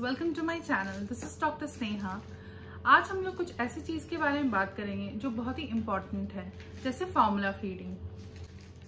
Welcome to my channel this is doctor Sneha आज हम लोग कुछ ऐसी चीज़ के बारे में बात करेंगे जो बहुत ही इम्पोर्टेंट है, जैसे formula feeding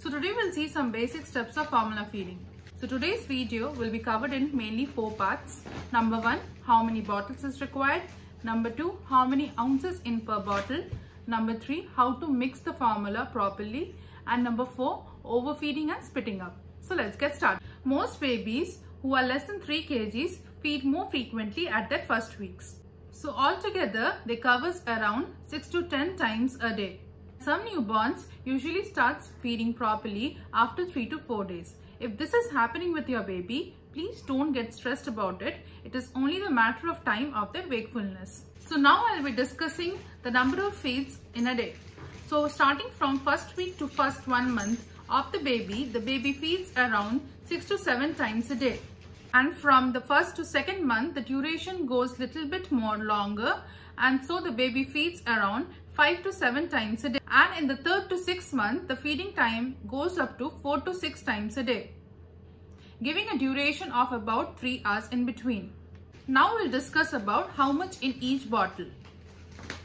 so today will see some basic steps of formula feeding so today's video will be covered in mainly four parts number one how many bottles is required number two how many ounces in per bottle. Number three, how to mix the formula properly. And number four, overfeeding and spitting up. So let's get started. Most babies who are less than 3 kgs feed more frequently at their first weeks. So altogether, they covers around 6 to 10 times a day. Some newborns usually starts feeding properly after 3 to 4 days. If this is happening with your baby, please don't get stressed about it. It is only the matter of time of their wakefulness. So now I'll be discussing the number of feeds in a day. So starting from first week to first one month of the baby, the baby feeds around 6 to 7 times a day And from the first to second month, the duration goes little bit more longer and so the baby feeds around 5 to 7 times a day. And in the third to sixth month, the feeding time goes up to 4 to 6 times a day, giving a duration of about 3 hours in between. Now we'll discuss about how much in each bottle.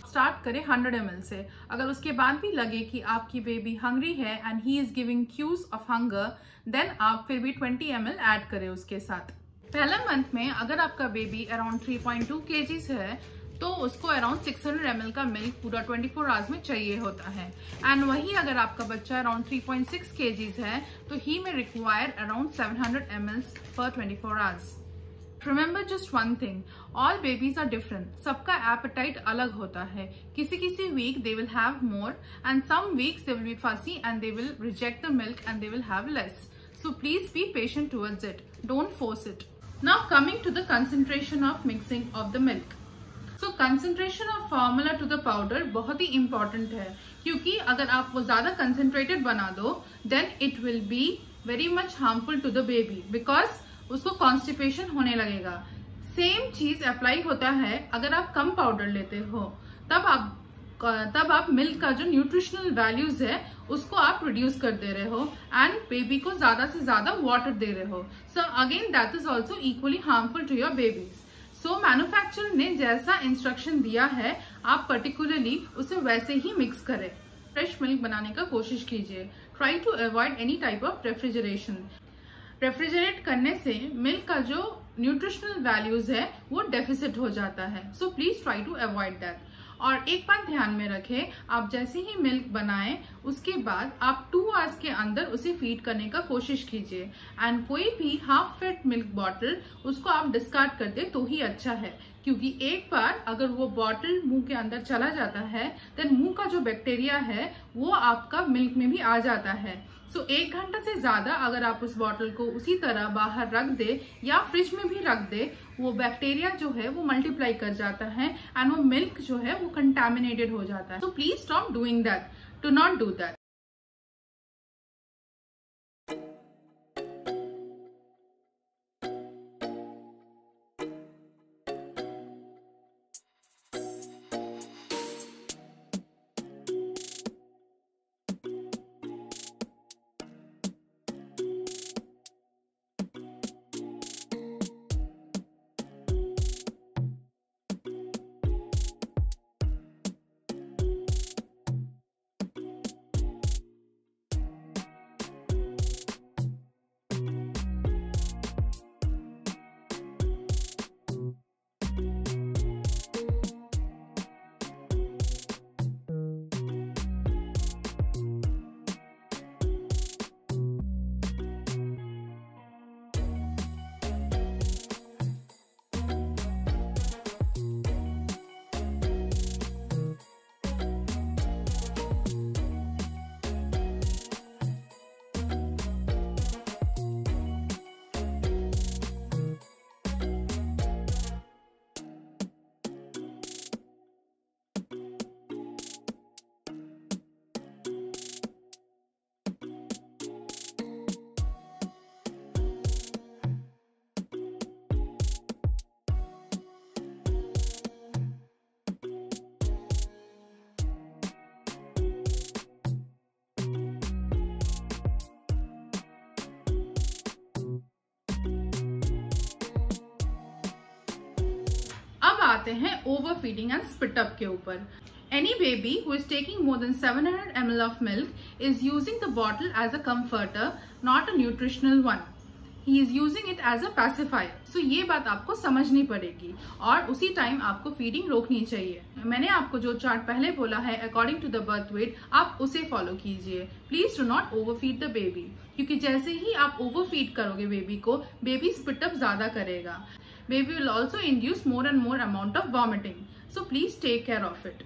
Start करें 100 M से अगर उसके बाद भी लगे कि आपकी baby hungry है and he is giving cues of hunger then आप फिर भी 20 एम ऐड करें उसके साथ पहले मंथ में अगर आपका बेबी अराउंड 3.2 पॉइंट है तो उसको अराउंड 600 हंड्रेड का मिल्क पूरा 24 फोर आवर्स में चाहिए होता है। एंड वही अगर आपका बच्चा अराउंड 3.6 पॉइंट है तो ही में require around 700 hundred per 24 four hours remember just one thing all babies are different सबका एपेटाइट अलग होता है। किसी किसी week they will have more and some weeks they will be fussy and they will reject the milk and they will have less so please be patient towards it. Don't force it. Now coming to the concentration of mixing of the milk so concentration of formula to the powder बहुत ही important है क्योंकि अगर आप वो ज़्यादा concentrated बना दो then it will be very much harmful to the baby because उसको कॉन्स्टिपेशन होने लगेगा सेम चीज़ अप्लाई होता है अगर आप कम पाउडर लेते हो तब आप तब आप मिल्क का जो न्यूट्रिशनल वैल्यूज़ है, उसको आप प्रोड्यूस कर दे रहे हो एंड बेबी को ज़्यादा से ज़्यादा वाटर दे रहे हो। So again that is also equally harmful to your babies so manufacturer ने जैसा इंस्ट्रक्शन दिया है, आप पर्टिकुलरली उसे वैसे ही मिक्स करें। फ्रेश मिल्क बनाने का कोशिश कीजिए। Try to avoid any type of refrigeration refrigerate करने से मिल्क का जो न्यूट्रिशनल वैल्यूज़ है, वो डेफिसिट हो जाता है। So please try to avoid that और एक बात ध्यान में रखें, आप जैसे ही मिल्क बनाएँ, उसके बाद आप टू आवर्स के अंदर उसे फ़ीड करने का कोशिश कीजिए। एंड कोई भी हाफ़ फिट मिल्क बॉटल उसको आप डिस्कार्ड कर दे तो ही अच्छा है। क्योंकि एक बार अगर वो बॉटल मुँह के अंदर चला जाता है देन मुँह का जो बैक्टीरिया है, वो आपका मिल्क में भी आ जाता है। सो एक घंटा से ज़्यादा अगर आप उस बॉटल को उसी तरह बाहर रख दे या फ्रिज में भी रख दे, वो बैक्टीरिया जो है वो मल्टीप्लाई कर जाता है एंड वो मिल्क जो है वो कंटेमिनेटेड हो जाता है। So please stop doing that to not do that आते हैं ओवर फीडिंग एंड स्पिटअप के ऊपर. Any baby who is taking more than 700 ml of milk is using the bottle as a comforter, not a nutritional one. He is using it as a pacifier so ये बात आपको समझनी पड़ेगी और उसी time आपको फीडिंग रोकनी चाहिए। मैंने आपको जो चार्ट पहले बोला है according to the birth weight आप उसे फॉलो कीजिए। Please do not over feed the baby क्योंकि जैसे ही आप ओवर फ़ीड करोगे बेबी को बेबी स्पिटअप ज़्यादा करेगा। baby will also induce more and more amount of vomiting. So please take care of it.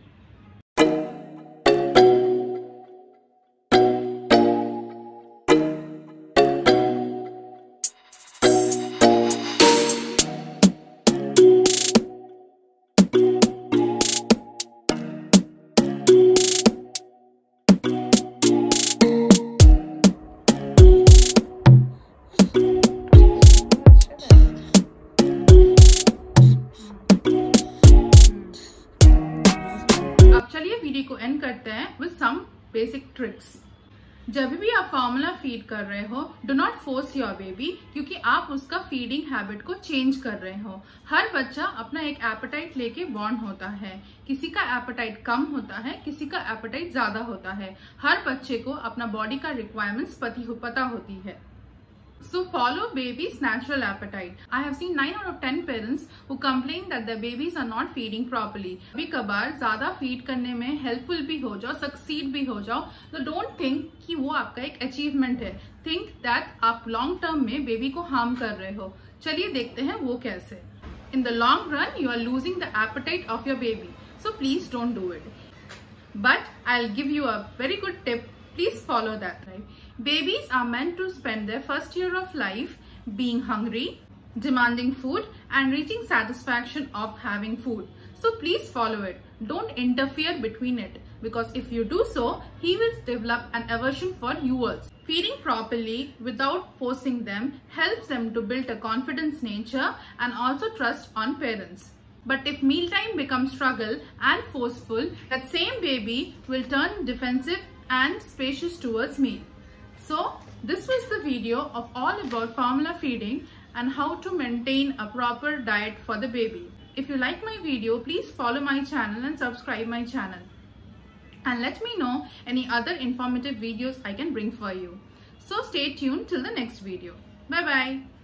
Video को एंड करते हैं विद सम बेसिक ट्रिक्स जब भी आप फॉर्मूला फ़ीड कर रहे हो do not force your baby क्योंकि आप उसका फीडिंग हैबिट को चेंज कर रहे हो। हर बच्चा अपना एक एपेटाइट लेके बॉर्न होता है। किसी का एपेटाइट कम होता है, किसी का एपेटाइट ज़्यादा होता है। हर बच्चे को अपना बॉडी का रिक्वायरमेंट्स पता होती है। So follow baby's natural appetite. I have seen 9 out of 10 parents complain that the babies are not feeding properly कभी कभार ज़्यादा फ़ीड करने में हेल्पफुल भी हो जाओ सक्सीड भी हो जाओ तो डोंट थिंक कि वो आपका एक अचीवमेंट है। थिंक दैट आप लॉन्ग टर्म में बेबी को हार्म कर रहे हो। चलिए देखते हैं वो कैसे। In the long run you are losing the appetite of your baby so please don't do it but I'll give you a very good tip please follow that right babies are meant to spend the first year of life being hungry demanding food and reaching satisfaction of having food. So please follow it. Don't interfere between it because if you do so, he will develop an aversion for you also. Feeding properly without forcing them helps them to build a confidence nature and also trust on parents. But if mealtime becomes struggle and forceful, that same baby will turn defensive and spacious towards meal. So this was the video of all about formula feeding and how to maintain a proper diet for the baby. If you like my video, please follow my channel and subscribe my channel. And let me know any other informative videos I can bring for you. So stay tuned till the next video. Bye bye.